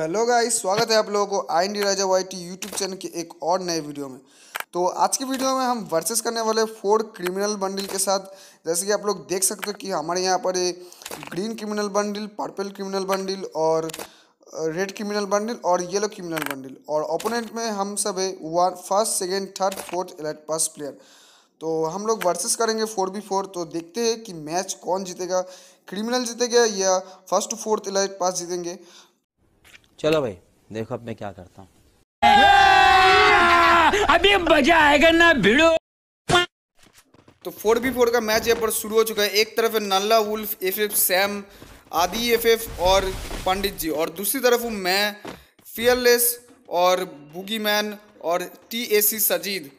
Hello guys, स्वागत है आप लोगों को I N D Raja Y T YouTube channel के एक और नए वीडियो में। तो आज की वीडियो में हम वर्सेस करने वाले फोर क्रिमिनल बंडल के साथ, जैसे कि आप लोग देख सकते हो कि हमारे यहाँ पर green criminal bundle, purple criminal bundle और रेड क्रिमिनल बंडल और येलो क्रिमिनल बंडल। और ओपोनेंट में हम सब है, one, first, second, third, fourth elite pass player. तो हम लोग वर्सेस करेंगे फोर बी फोर तो देखते हैं कि मैच कौन जीतेगा, क्रिमिनल जीतेगा या फ़र्स्ट, फोर्थ एलाइट पास जीतेंगे। चलो भाई देखो अब मैं क्या करता हूँ। अभी मज़ा आएगा ना भिड़ो। तो फोर बी फोर का मैच यहाँ पर शुरू हो चुका है। एक तरफ़ है Nalla wolf F F Sam Aadi F F और पंडित जी। और दूसरी तरफ़ हूँ मैं फियरलेस और बुगी मैन और टी ए सी सजीद।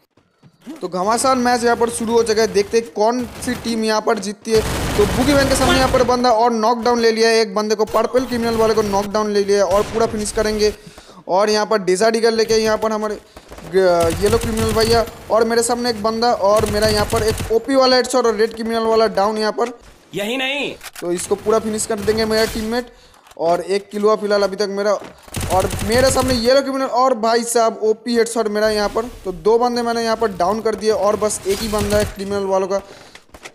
तो घमासान मैच यहाँ पर शुरू हो चुका है। देखते हैं कौन सी टीम यहाँ पर जीतती है। तो बुगी मैन के सामने यहाँ पर बंदा और नॉकडाउन ले लिया है। एक बंदे को पर्पल क्रिमिनल वाले को नॉकडाउन ले लिया है और पूरा फिनिश करेंगे। और यहाँ पर डिजाडिगर लेके यहाँ पर हमारे येलो क्रिमिनल भैया और मेरे सामने एक बंदा और मेरा यहाँ पर एक ओपी वाला हेडशॉट और रेड क्रिमिनल वाला डाउन यहाँ पर। यही नहीं। तो इसको पूरा फिनिश कर देंगे मेरा टीममेट और एक किलो फ़िलहाल अभी तक मेरा और मेरे सामने येलो क्रिमिनल और भाई साहब ओपी हेडशॉट मेरा यहाँ पर। तो दो बंदे मैंने यहाँ पर डाउन कर दिए और बस एक ही बंदा है क्रिमिनल वालों का।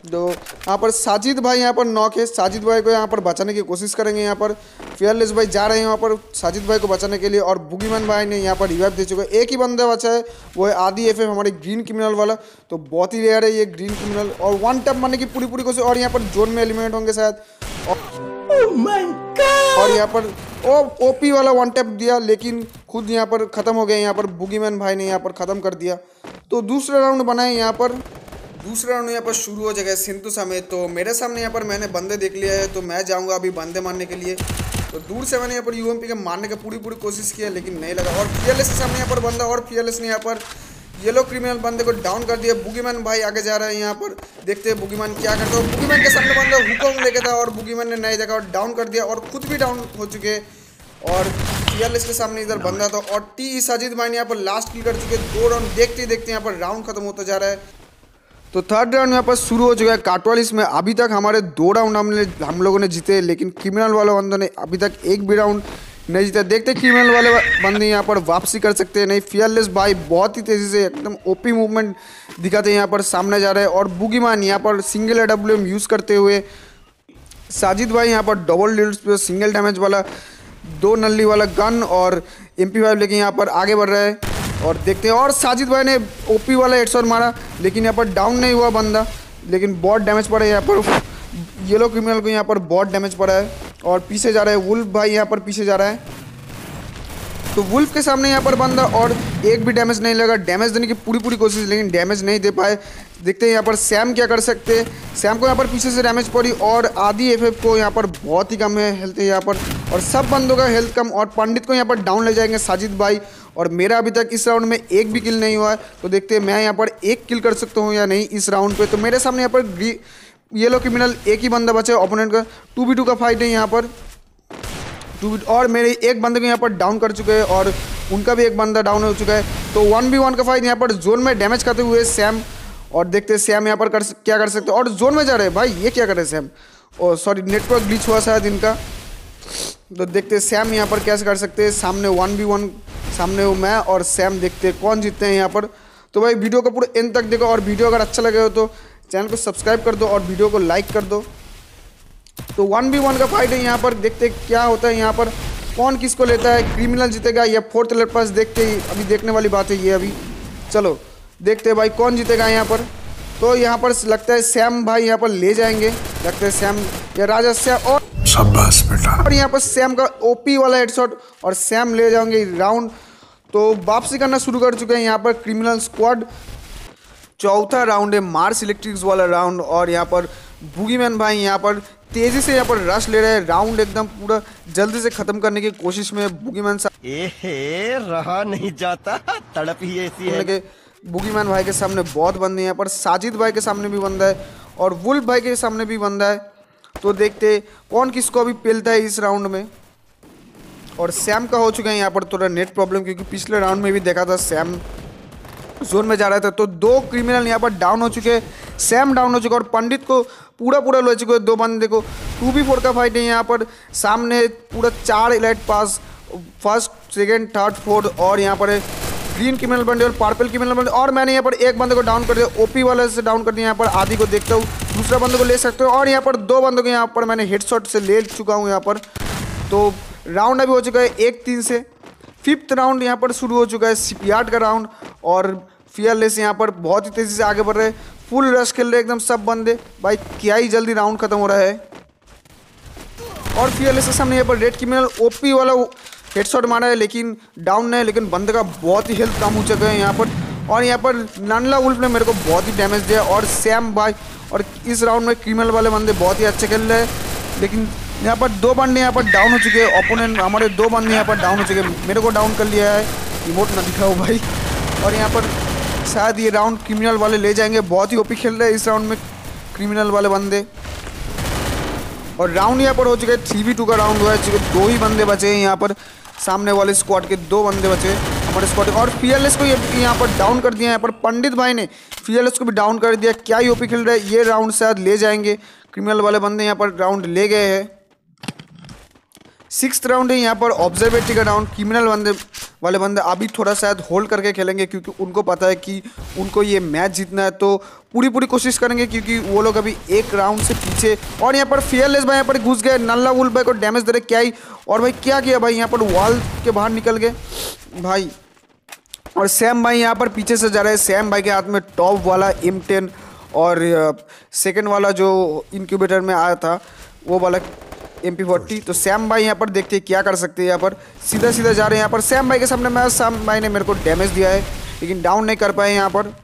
तो यहाँ पर साजिद भाई यहाँ पर नॉक है साजिद भाई को यहाँ पर बचाने की कोशिश करेंगे यहाँ पर फेयरलेस भाई जा रहे हैं यहाँ पर साजिद भाई को बचाने के लिए और बुगीमैन भाई ने यहाँ पर रिवाइव दे चुका है एक ही बंदा बचा है वो है आदि एफ़ हमारे ग्रीन क्रिमिनल वाला तो बहुत ही रेयर है ये ग्रीन क्रिमिनल और वन टैप मारने की पूरी पूरी कोशिश और यहाँ पर जोन में एलिमिनेट होंगे शायद और यहाँ पर ओ ओपी वाला वन टैप दिया लेकिन खुद यहाँ पर ख़त्म हो गया यहाँ पर बुगीमैन भाई ने यहाँ पर ख़त्म कर दिया तो दूसरा राउंड बनाए यहाँ पर दूसरा राउंड यहाँ पर शुरू हो जाएगा सिंधु समेत तो मेरे सामने यहाँ पर मैंने बंदे देख लिया है तो मैं जाऊँगा अभी बंदे मारने के लिए। तो दूर से मैंने यहाँ पर यूएमपी के मारने की पूरी पूरी कोशिश की है, लेकिन नहीं लगा। और फियरलेस के सामने यहाँ पर बंदा, और फियरलेस ने यहाँ पर येलो क्रिमिनल बंदे को डाउन कर दिया। बुगीमैन भाई आगे जा रहे हैं यहाँ पर, देखते हैं बुगीमैन क्या करता है। बुगीमैन के सामने बंदा हुकम लेके था, और बुगीमैन ने नहीं देखा और डाउन कर दिया, और खुद भी डाउन हो चुके और फियरलेस के सामने इधर बंदा था, और टी साजिद भाई ने यहाँ पर लास्ट किल कर चुके दो राउंड देखते ही देखते यहाँ पर राउंड खत्म होता जा रहा है। तो थर्ड राउंड यहाँ पर शुरू हो चुका है। काटवालिस में अभी तक हमारे दो राउंड हमने हम लोगों ने जीते, लेकिन क्रिमिनल वाले बंदों ने अभी तक एक भी राउंड नहीं जीता। देखते क्रिमिनल वाले बंदे यहाँ पर वापसी कर सकते हैं। नहीं फियरलेस भाई, बहुत ही तेज़ी से एकदम ओपी मूवमेंट दिखाते हैं यहाँ पर सामने जा रहे हैं। और बुगीमान यहाँ पर सिंगल डब्ल्यू यूज़ करते हुए, साजिद भाई यहाँ पर डबल डील्स सिंगल डैमेज वाला, दो नल्ली वाला गन और एम पी फाइव लेके यहाँ पर आगे बढ़ रहा है। और देखते हैं। और साजिद भाई ने ओपी वाला हेडशॉट मारा, लेकिन यहाँ पर डाउन नहीं हुआ बंदा। लेकिन बहुत डैमेज पड़ा है यहाँ पर। येलो क्रिमिनल को यहाँ पर बहुत डैमेज पड़ा है। और पीछे जा रहा है वुल्फ भाई यहाँ पर पीछे जा रहा है। तो वुल्फ के सामने यहाँ पर बंदा और एक भी डैमेज नहीं लगा। डैमेज देने की पूरी पूरी कोशिश, लेकिन डैमेज नहीं दे पाए। देखते हैं यहाँ पर सैम क्या कर सकते हैं। सैम को यहाँ पर पीछे से डैमेज पड़ी और आदि एफ़ को यहाँ पर बहुत ही कम है हेल्थ यहाँ पर। और सब बंदों का हेल्थ कम और पंडित को यहाँ पर डाउन ले जाएँगे साजिद भाई। और मेरा अभी तक इस राउंड में एक भी किल नहीं हुआ है। तो देखते हैं मैं यहाँ पर एक किल कर सकता हूँ या नहीं इस राउंड पे। तो मेरे सामने यहाँ पर येलो क्रिमिनल एक ही बंदा बचा है ओपोनेंट का। टू बी टू का फाइट है यहाँ पर। टू और मेरे एक बंदे को यहाँ पर डाउन कर चुके हैं और उनका भी एक बंदा डाउन हो चुका है। तो वन बी वन का फाइट यहाँ पर जोन में डैमेज करते हुए सैम और देखते हैं सैम यहाँ पर कर क्या कर सकते और जोन में जा रहे हैं। भाई, ये क्या कर रहे हैं सैम और सॉरी नेटवर्क ग्लिच हुआ शायद इनका। तो देखते हैं सैम यहाँ पर कैसे कर सकते हैं। सामने वन बी वन सामने वो मैं और सैम देखते हैं कौन जीतते हैं यहाँ पर। तो भाई वीडियो को पूरे एंड तक देखो। और वीडियो अगर अच्छा लगे हो तो चैनल को सब्सक्राइब कर दो और वीडियो को लाइक कर दो। तो वन बी वन का फाइट है यहाँ पर देखते क्या होता है यहाँ पर। कौन किसको लेता है क्रिमिनल जीतेगा या फोर्थ लेट पास देखते ही अभी देखने वाली बात है ये अभी। चलो देखते हैं भाई कौन जीतेगा यहाँ पर। तो यहाँ पर लगता है सैम भाई यहाँ पर ले जाएँगे। लगता है सैम या राजा सैम और शाबाश बेटा। और यहाँ पर सैम का ओपी वाला हेडशॉट और सैम ले जाएँगे राउंड तो वापसी करना शुरू कर चुके हैं यहाँ पर क्रिमिनल स्क्वाड चौथा राउंड है मार्स इलेक्ट्रिक्स वाला राउंड और यहाँ पर बुगीमैन भाई यहाँ पर तेज़ी से यहाँ पर रश ले रहे हैं। राउंड एकदम पूरा जल्दी से खत्म करने की कोशिश में बुगीमैन एहे रहा नहीं जाता। तड़प ही ऐसी है। के बुगीमैन भाई के सामने बहुत बंदे हैं यहाँ पर साजिद भाई के सामने भी बंदा है और वुल्फ भाई के सामने भी बंदा है। तो देखते कौन किसको अभी पेलता है इस राउंड में। और सैम का हो चुका है यहाँ पर थोड़ा नेट प्रॉब्लम क्योंकि पिछले राउंड में भी देखा था सैम जोन में जा रहा था तो दो क्रिमिनल यहाँ पर डाउन हो चुके हैं। सैम डाउन हो चुका और पंडित को पूरा पूरा लो चुके दो बंदे को। टू बी फोर का फाइट है यहाँ पर। सामने पूरा चार इलाइट पास फ़र्स्ट सेकेंड थर्ड फोर्थ और यहाँ पर ग्रीन क्रिमिनल बंडे और पर्पल क्रिमिनल बंडे और मैंने यहाँ पर एक बंदे को डाउन कर दिया ओपी वाले से डाउन कर दिया यहाँ पर। आदि को देखता हूँ, दूसरा बंदे को ले सकते हो। और यहाँ पर दो बंदों को यहाँ पर मैंने हेडशॉट से ले चुका हूँ यहाँ पर। तो राउंड अभी हो चुका है एक तीन से। फिफ्थ राउंड यहाँ पर शुरू हो चुका है सिपियार्ड का राउंड। और फियरलेस यहाँ पर बहुत ही तेज़ी से आगे बढ़ रहे हैं। फुल रश खेल रहे एकदम सब बंदे। भाई, क्या ही जल्दी राउंड खत्म हो रहा है। और फियरलेस के सामने यहाँ पर रेड क्रिमिनल ओपी वाला हेडशॉट मारा है, लेकिन डाउन नहीं है लेकिन बंदे का बहुत ही हेल्थ कम हो चुका है यहाँ पर। और यहाँ पर ननला उल्फ ने मेरे को बहुत ही डैमेज दिया। और सैम भाई, और इस राउंड में क्रिमिनल वाले बंदे बहुत ही अच्छे खेल रहे हैं। लेकिन यहाँ पर दो बंदे यहाँ पर डाउन हो चुके हैं। ओपोनेंट हमारे दो बंदे यहाँ पर डाउन हो चुके हैं। मेरे को डाउन कर लिया है। रिमोट ना दिखाओ भाई। और यहाँ पर शायद ये राउंड क्रिमिनल वाले ले जाएँगे। बहुत ही ओपी खेल रहे हैं इस राउंड में क्रिमिनल वाले बंदे। और राउंड यहाँ पर हो चुका थ्री वी टू का राउंड हुआ है। चुके दो ही बंदे बचे हैं यहाँ पर। सामने वाले स्क्वाड के दो बंदे बचे हमारे स्क्वाड और फियरलेस को ये यहाँ पर डाउन कर दिया यहाँ पर पंडित भाई ने फियरलेस को भी डाउन कर दिया क्या ही ओपी खेल रहा है? ये राउंड शायद ले जाएँगे। क्रिमिनल वाले बंदे यहाँ पर राउंड ले गए हैं। सिक्स राउंड है, यहाँ पर ऑब्जर्वेटरी का राउंड क्रिमिनल बंदे, वाले बंदे अभी थोड़ा शायद होल्ड करके खेलेंगे, क्योंकि उनको पता है कि उनको ये मैच जीतना है तो पूरी पूरी कोशिश करेंगे, क्योंकि वो लोग अभी एक राउंड से पीछे, और यहाँ पर फेयरलेस भाई यहाँ पर घुस गए, नल्ला वुल भाई को डैमेज दे रहे, क्या ही, और भाई क्या किया भाई, यहाँ पर वॉल के बाहर निकल गए, भाई। और सैम भाई यहाँ पर पीछे से जा रहे हैं सैम भाई के हाथ में टॉप वाला एम टेन और सेकेंड वाला जो इनक्यूबेटर में आया था, वो वाला एम पी तो सैम भाई यहाँ पर देखते हैं क्या कर सकते हैं यहाँ पर। सीधा सीधा जा रहे हैं यहाँ पर। सैम भाई के सामने मैं सैम भाई ने मेरे को डैमेज दिया है, लेकिन डाउन नहीं कर पाए यहाँ पर।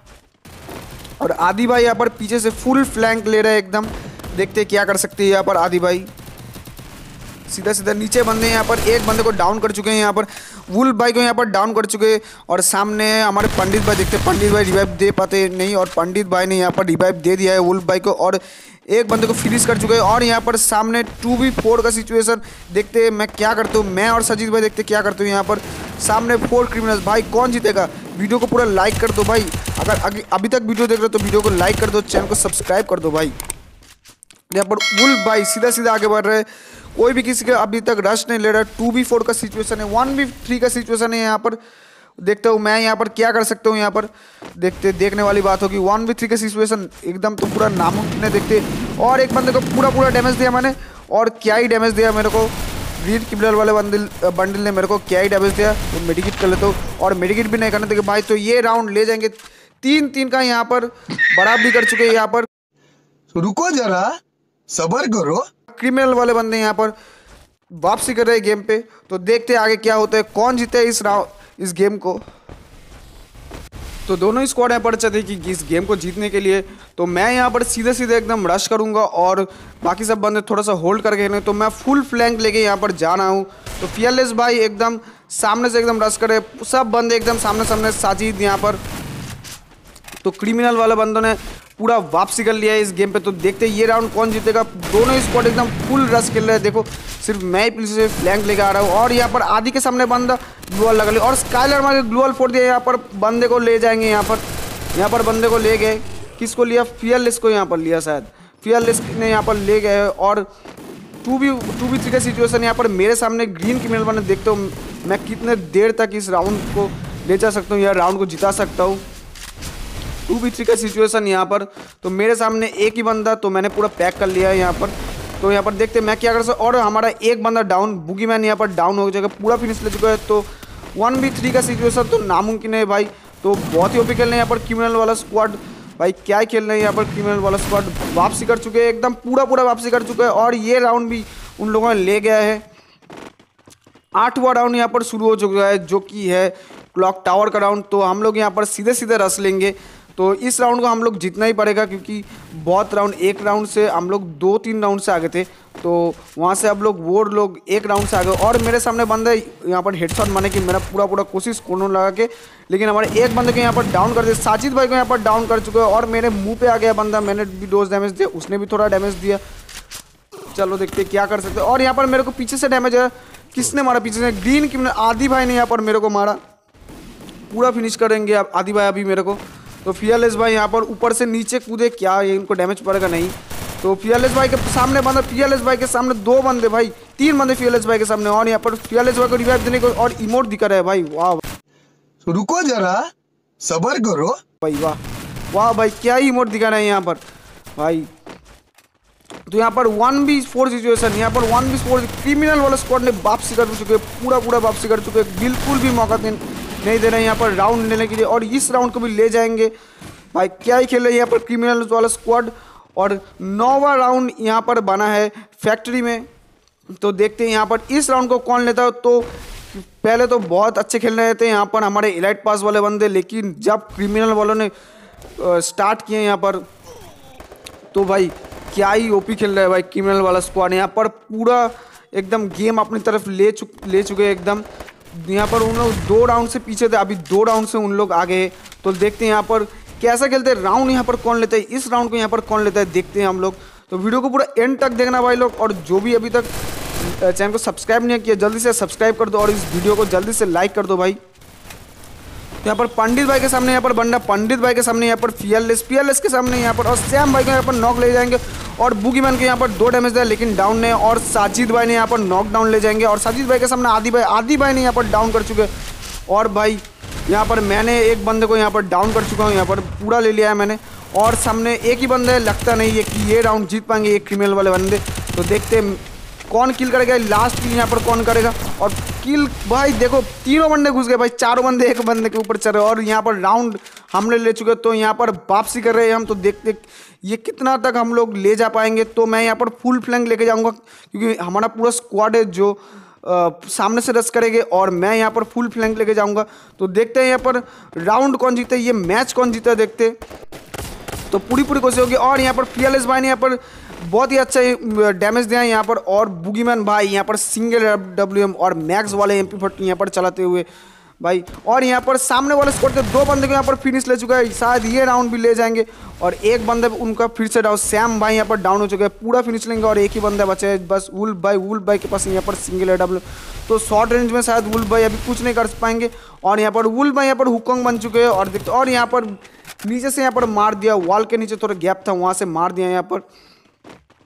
और आदि भाई यहाँ पर पीछे से फुल फ्लैंक ले रहे हैं एकदम। देखते क्या कर सकते हैं यहाँ पर आदि भाई। सीधा सीधा नीचे बंदे यहाँ पर, एक बंदे को डाउन कर चुके हैं यहाँ पर। वुल भाई को यहाँ पर डाउन कर चुके हैं और सामने हमारे पंडित भाई देखते पंडित भाई रिवाइव दे पाते नहीं, और पंडित भाई ने यहाँ पर रिवाइव दे दिया है वुल्फ भाई को। और एक बंदे को फिनिश कर चुके हैं और यहाँ पर सामने टू बी फोर का सिचुएशन देखते हैं मैं क्या करता हूँ। मैं और सजीत भाई देखते क्या करते हूँ यहाँ पर। सामने फोर क्रिमिनल्स भाई, कौन जीतेगा? वीडियो को पूरा लाइक कर दो भाई। अगर अभी तक वीडियो देख रहे हो तो वीडियो को लाइक कर दो चैनल को सब्सक्राइब कर दो भाई। यहाँ पर उल भाई सीधा सीधा आगे बढ़ रहे कोई भी किसी का अभी तक रश नहीं ले रहा। टू बी फोर का सिचुएशन है वन बी थ्री का सिचुएशन है यहाँ पर। देखता हूँ मैं यहाँ पर क्या कर सकता हूँ यहाँ पर? देखते देखने वाली बात होगी। वन बी थ्री का सिचुएशन एकदम तो पूरा नामुमकिन है देखते। और एक बंदे को पूरा पूरा डैमेज दिया मैंने। और क्या ही डैमेज दिया मेरे को? ग्रीन किबलर वाले बंडल बंडल ने मेरे को क्या ही डैमेज दिया? तो मेडिकेट कर लेता हूँ। और मेडिकेट भी नहीं करने देंगे भाई। तो ये राउंड ले जाएँगे। तीन तीन का यहाँ पर बराबरी कर चुके हैं यहाँ पर। रुको जरा। सबर करो। क्रिमिनल वाले बंदे यहाँ पर वापसी कर रहे हैं गेम पे। तो देखते हैं आगे क्या होता है। कौन जीते इस राउंड इस गेम को। तो दोनों स्क्वाड यहाँ पर चाहते कि इस गेम को जीतने के लिए। तो मैं यहाँ पर सीधे सीधे एकदम रश करूँगा और बाकी सब बंदे थोड़ा सा होल्ड करके खेलें तो मैं फुल फ्लैंक लेके यहाँ पर जा रहा हूँ। तो फियरलेस भाई एकदम सामने से एकदम रश करे। सब बंदे एकदम सामने सामने साजिद यहाँ पर। तो क्रिमिनल वाले बंदों ने पूरा वापसी कर लिया है इस गेम पे। तो देखते ये राउंड कौन जीतेगा। दोनों स्क्वाड एकदम फुल रश खेल रहे हैं। देखो सिर्फ़ मैं ही पीछे से फ्लैंक लेकर आ रहा हूँ। और यहाँ पर आदि के सामने बंदा ग्लूअल लगा लिया। और स्काइलर मार के ग्लूअल फोड़ दिया, यहाँ पर बंदे को ले जाएँगे यहाँ पर। यहाँ पर बंदे को ले गए। किसको लिया? फियरलेस को यहाँ पर लिया शायद। फियरलेस ने यहाँ पर ले गए और two v two v three का सिचुएसन यहाँ पर मेरे सामने ग्रीन क्रिमिनल बने देखते हो। मैं कितने देर तक इस राउंड को ले जा सकता हूँ, या राउंड को जिता सकता हूँ। टू बी थ्री का सिचुएशन यहाँ पर। तो मेरे सामने एक ही बंदा तो मैंने पूरा पैक कर लिया है यहाँ पर। तो यहाँ पर देखते मैं क्या कर सकता और हमारा एक बंदा डाउन बुगी मैन यहाँ पर डाउन हो जाएगा, पूरा फिनिश ले चुका है। तो वन बी थ्री का सिचुएशन तो नामुमकिन है भाई। तो बहुत ही ओपी खेल रहे हैं यहाँ पर क्रिमिनल वाला स्क्वाड भाई क्या ही खेल रहे हैं यहाँ पर क्रिमिनल वाला स्क्वाड वापसी कर चुके हैं, एकदम पूरा पूरा वापसी कर चुके हैं। और ये राउंड भी उन लोगों ने ले गया है। आठवां राउंड यहाँ पर शुरू हो चुका है, जो कि है क्लॉक टावर का राउंड तो हम लोग यहाँ पर सीधे सीधे रस लेंगे। तो इस राउंड को हम लोग जीतना ही पड़ेगा क्योंकि बहुत राउंड, एक राउंड से हम लोग दो तीन राउंड से आगे थे। तो वहाँ से अब लोग, वो लोग एक राउंड से आगे। और मेरे सामने बंदा यहाँ पर हेडशॉट मारने की मेरा पूरा पूरा कोशिश कोनों लगा के, लेकिन हमारे एक बंदे को यहाँ पर डाउन कर दिया। साजिद भाई को यहाँ पर डाउन कर चुके और मेरे मुँह पे आ गया बंदा। मैंने भी डोज डैमेज दिया, उसने भी थोड़ा डैमेज दिया। चलो देखते क्या कर सकते और यहाँ पर मेरे को पीछे से डैमेज है किसने मारा पीछे से? ग्रीन की आदि भाई ने यहाँ पर मेरे को मारा। पूरा फिनिश करेंगे आदि भाई अभी मेरे को। तो फियरलेस भाई यहाँ पर ऊपर से नीचे कूदे क्या ये इनको डैमेज पड़ेगा? नहीं। तो फियरलेस भाई के सामने बंदा फियरलेस भाई के सामने दो बंदे भाई तीन बंदे फियरलेस भाई के सामने और यहाँ पर फियरलेस भाई को रिवाइव देने को और इमोट दिखा रहा है भाई। वाह। रुको जरा सबर करो। भाई वाह। वाह भाई क्या ही इमोट दिखा रहे हैं यहाँ पर। भाई तो यहाँ पर वन बी फोर सिचुएशन यहाँ पर वन बी फोर क्रिमिनल वाला स्क्वाड ने वापसी कर चुके पूरा पूरा वापसी कर चुके हैं बिल्कुल भी मौका दे, नहीं दे रहे हैं यहाँ पर राउंड लेने के लिए और इस राउंड को भी ले जाएँगे। भाई, क्या ही खेल रहे हैं यहाँ पर क्रिमिनल वाला स्क्वाड और नौवा राउंड यहाँ पर बना है फैक्ट्री में। तो देखते हैं यहाँ पर इस राउंड को कौन लेता है। तो पहले तो बहुत अच्छे खेल रहे थे यहाँ पर हमारे इलाइट पास वाले बंदे, लेकिन जब क्रिमिनल वालों ने स्टार्ट किए यहाँ पर तो भाई, क्या ही ओपी खेल रहा है भाई क्रिमिनल वाला स्क्वाड यहाँ पर पूरा एकदम गेम अपनी तरफ़ ले चुक, ले चुके एकदम। यहाँ पर उन लोग दो राउंड से पीछे थे, अभी दो राउंड से उन लोग आगे तो देखते हैं यहाँ पर कैसा खेलते हैं। राउंड यहाँ पर कौन लेता है? इस राउंड को यहाँ पर कौन लेता है? देखते हैं हम लोग। तो वीडियो को पूरा एंड तक देखना भाई लोग, और जो भी अभी तक चैनल को सब्सक्राइब नहीं किया, जल्दी से सब्सक्राइब कर दो, और इस वीडियो को जल्दी से लाइक कर दो भाई। तो यहाँ पर पंडित भाई के सामने यहाँ पर बंडा पंडित भाई के सामने यहाँ पर फियरलेस फियरलेस के सामने यहाँ पर, और श्याम भाई को यहाँ पर नॉक ले जाएँगे। और बुगीमैन के यहाँ पर दो डैमेज दिया, लेकिन डाउन ने और साजिद भाई ने यहाँ पर नॉक डाउन ले जाएँगे। और साजिद भाई के सामने आदि भाई आदि भाई ने यहाँ पर डाउन कर चुके। और भाई, यहाँ पर मैंने एक बंदे को यहाँ पर डाउन कर चुका हूँ, यहाँ पर पूरा ले लिया है मैंने। और सामने एक ही बंदे, लगता नहीं है कि ये राउंड जीत पाएँगे, ये क्रिमिनल वाले बंदे। तो देखते कौन किल करेगा लास्ट किल यहाँ पर कौन करेगा। और किल भाई देखो, तीनों बंदे घुस गए, भाई, चारों बंदे एक बंदे के ऊपर रहे और यहाँ पर राउंड हमने ले चुके तो यहाँ पर वापसी कर रहे हैं हम तो देखते ये कितना तक हम लोग ले जा पाएँगे तो मैं यहाँ पर फुल फ्लैंक लेके जाऊँगा क्योंकि हमारा पूरा स्क्वाड है जो आ, सामने से रस करेंगे और मैं यहाँ पर फुल फ्लैंक लेके जाऊँगा। तो देखते हैं यहाँ पर राउंड कौन जीते ये मैच कौन जीता देखते। तो पूरी पूरी कोशिश होगी और यहाँ पर फियरलेस भाई ने यहाँ पर बहुत ही अच्छा डैमेज दिया है यहाँ पर और बुगीमैन भाई यहाँ पर सिंगल डब्ल्यू एम और मैक्स वाले एम पी यहाँ पर चलाते हुए। भाई और यहाँ पर सामने वाले स्कोर के दो बंदे को यहाँ पर फिनिश ले चुका है शायद ये राउंड भी ले जाएँगे और एक बंदे उनका फिर से डाउन सैम भाई यहाँ पर डाउन हो चुके हैं पूरा फिनिश लेंगे और एक ही बंदा बचे है बस वुल भाई वुल भाई के पास यहाँ पर सिंगल है डब्ल्यू तो शॉर्ट रेंज में शायद वुल भाई अभी कुछ नहीं कर पाएँगे और यहाँ पर वुल भाई यहाँ पर हुकोंग बन चुके हैं और देखते और यहाँ पर नीचे से यहाँ पर मार दिया वॉल के नीचे थोड़ा गैप था वहाँ से मार दिया यहाँ पर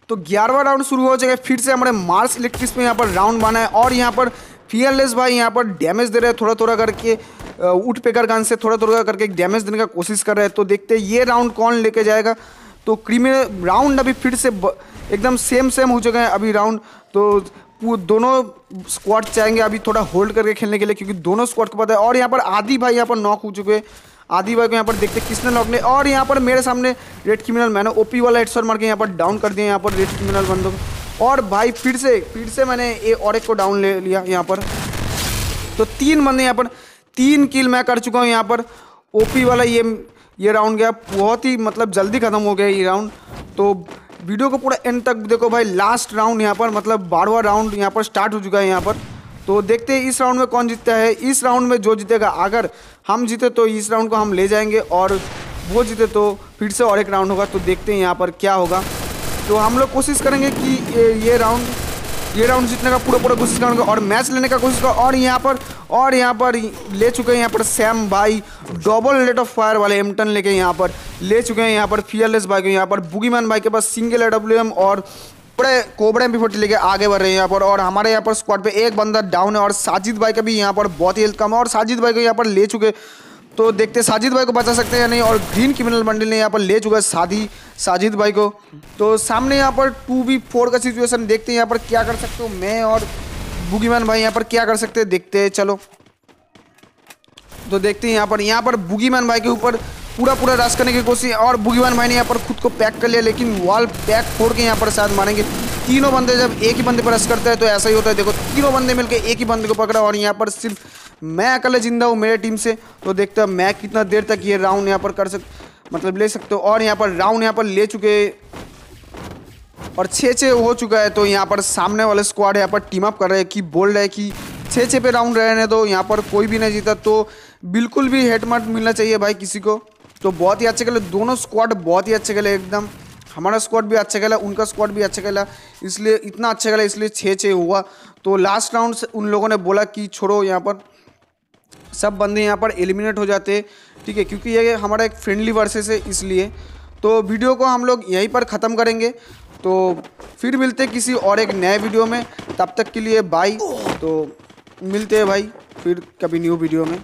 तो ग्यारहवा राउंड शुरू हो जाएगा फिर से हमारे मार्स इलेक्ट्रिक्स में यहाँ पर राउंड बना है और यहाँ पर फियरलेस भाई, यहाँ पर डैमेज दे रहे हैं थोड़ा थोड़ा करके उठ पेकर गन से थोड़ा थोड़ा करके एक डैमेज देने का कोशिश कर रहे हैं। तो देखते हैं, ये राउंड कौन लेके जाएगा? तो क्रीमिनल राउंड अभी फिर से एकदम सेम सेम हो चुके हैं अभी राउंड तो दोनों स्क्वाड चाहेंगे अभी थोड़ा होल्ड करके खेलने के लिए, क्योंकि दोनों स्क्वाड को पता है। और यहाँ पर आदि भाई यहाँ पर नॉक हो चुके हैं। आदि भाई को यहाँ पर देखते किसने नॉक ने और यहाँ पर मेरे सामने रेड क्रिमिनल मैंने ओपी वाला हेडशॉट मार के यहाँ पर डाउन कर दिया यहाँ पर रेड क्रिमिनल बंदों को। और भाई फिर से फिर से मैंने ए और एक को डाउन ले लिया यहाँ पर। तो तीन बंदे यहाँ पर, तीन किल मैं कर चुका हूँ यहाँ पर। ओपी वाला ये ये राउंड गया, बहुत ही मतलब जल्दी ख़त्म हो गया ये राउंड तो वीडियो को पूरा एंड तक देखो भाई लास्ट राउंड यहाँ पर मतलब बारहवा राउंड यहाँ पर स्टार्ट हो चुका है यहाँ पर। तो देखते हैं इस राउंड में कौन जीतता है। इस राउंड में जो जीतेगा, अगर हम जीते तो इस राउंड को हम ले जाएँगे और वो जीते तो फिर से और एक राउंड होगा। तो देखते हैं यहाँ पर क्या होगा। तो हम लोग कोशिश करेंगे कि ये, ये राउंड ये राउंड जीतने का पूरा पूरा कोशिश करेंगे और मैच लेने का कोशिश कर। और यहाँ पर और यहाँ पर ले चुके हैं यहाँ पर सैम भाई डबल रेट ऑफ़ फायर वाले एमटन लेके यहाँ पर ले चुके हैं यहाँ पर फियरलेस भाई के। यहाँ पर बुगीमैन भाई के पास सिंगल डब्ल्यू और बड़े कोबड़े एम फोर्टी लेके आगे बढ़ रहे हैं यहाँ पर। और हमारे यहाँ पर स्क्वाड पे एक बंदा डाउन है और साजिद भाई का भी यहाँ पर बहुत ही हेल्थ कम है। और साजिद भाई को यहाँ पर ले चुके तो देखते हैं, साजिद भाई को बचा सकते हैं या नहीं, और ग्रीन क्रिमिनल बंडल ने यहाँ पर ले चुका है सादी साजिद भाई को। तो सामने यहाँ पर टू बी फोर का सिचुएशन देखते हैं, यहाँ पर क्या कर सकते हो, मैं और बुगीमैन भाई यहाँ पर क्या कर सकते हैं, देखते हैं, चलो। तो देखते हैं यहाँ पर यहाँ पर बुगीमैन भाई के ऊपर पूरा पूरा रश करने की कोशिश, और बुगीवान भाई ने यहाँ पर खुद को पैक कर लिया, लेकिन वॉल पैक फोड़ के यहाँ पर शायद मारेंगे। तीनों बंदे जब एक ही बंदे पर रश करते हैं तो ऐसा ही होता है, देखो, तीनों बंदे मिलकर एक ही बंदे को पकड़ा, और यहाँ पर सिर्फ़ मैं अकेले ज़िंदा हूँ मेरे टीम से। तो देखते हैं मैं कितना देर तक ये राउंड यहाँ पर कर सक मतलब ले सकते हो। और यहाँ पर राउंड यहाँ पर ले चुके। और छः छः हो चुका है तो यहाँ पर सामने वाले स्क्वाड यहाँ पर टीम अप कर रहे हैं कि बोल रहे हैं कि छः छः पे राउंड रहने दो, यहाँ पर कोई भी नहीं जीता। तो बिल्कुल भी हेडमार्ट मिलना चाहिए भाई किसी को। तो बहुत ही अच्छे खेले, दोनों स्क्वाड बहुत ही अच्छे खेले एकदम। हमारा स्क्वाड भी अच्छा खेला, उनका स्क्वाड भी अच्छा खेला, इसलिए इतना अच्छा खेला, इसलिए छः छः हुआ। तो लास्ट राउंड से उन लोगों ने बोला कि छोड़ो यहाँ पर। सब बंदे यहाँ पर एलिमिनेट हो जाते, ठीक है? क्योंकि ये हमारा एक फ्रेंडली वर्सेस है इसलिए। तो वीडियो को हम लोग यहीं पर ख़त्म करेंगे। तो फिर मिलते किसी और एक नए वीडियो में। तब तक के लिए बाय तो मिलते हैं भाई, फिर कभी न्यू वीडियो में।